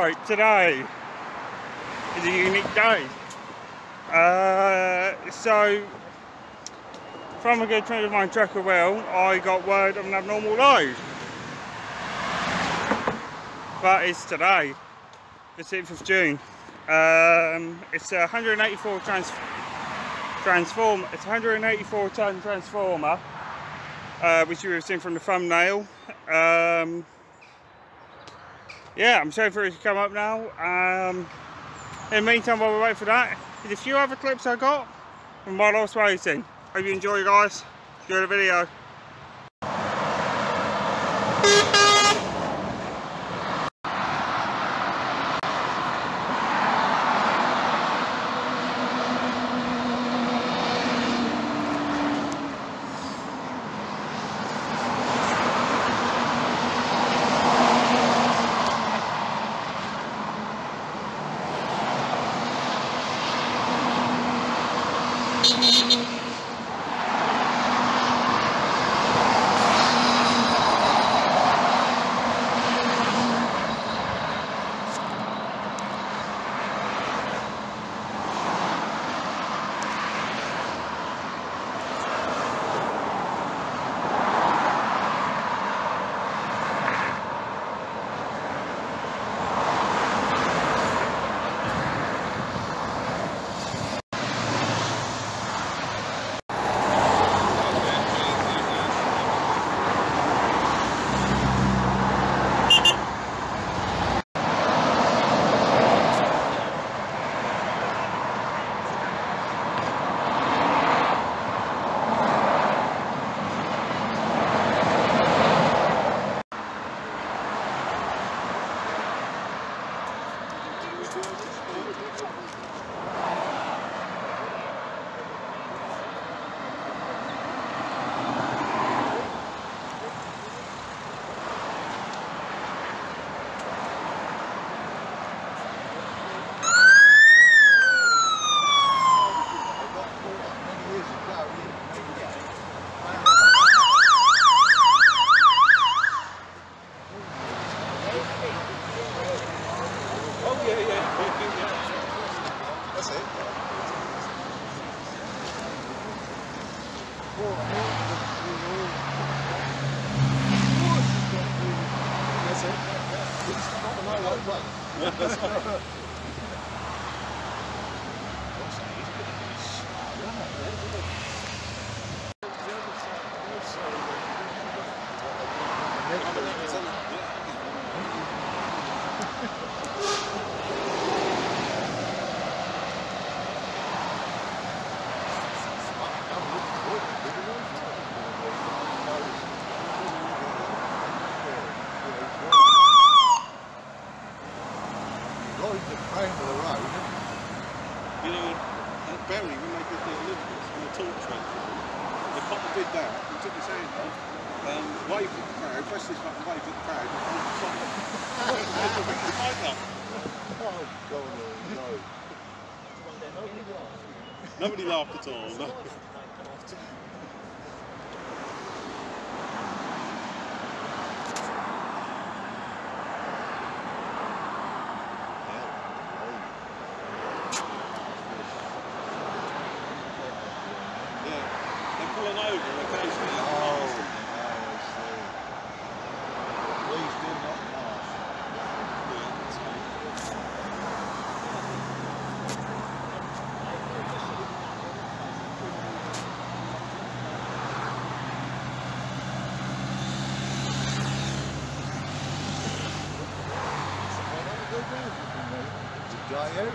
Right, today is a unique day. Uh, so, from a good friend of mine, Trucker Will, I got word of an abnormal load. But it's today, the 6th of June. Um, it's a 184 trans transform. It's 184 ton transformer, uh, which you have seen from the thumbnail. Um, yeah, I'm sorry for it to come up now. Um, in the meantime, while we wait for that, there's a few other clips I got from I was waiting. Hope you enjoy, guys. Enjoy the video. That's it. That's it. It's not a no one way. Lloyd the frame of the road. You know, Berry, when they did the Olympics and the torch went through, the copper did that, he took his hand up, um, waved at the crowd, pressed his button, waved at the crowd, and pulled the top off. And the the mic up. Oh, God, no. Nobody laughed at all. No. Yeah, they're over occasionally. Oh, I see. Please do not pass. To die out.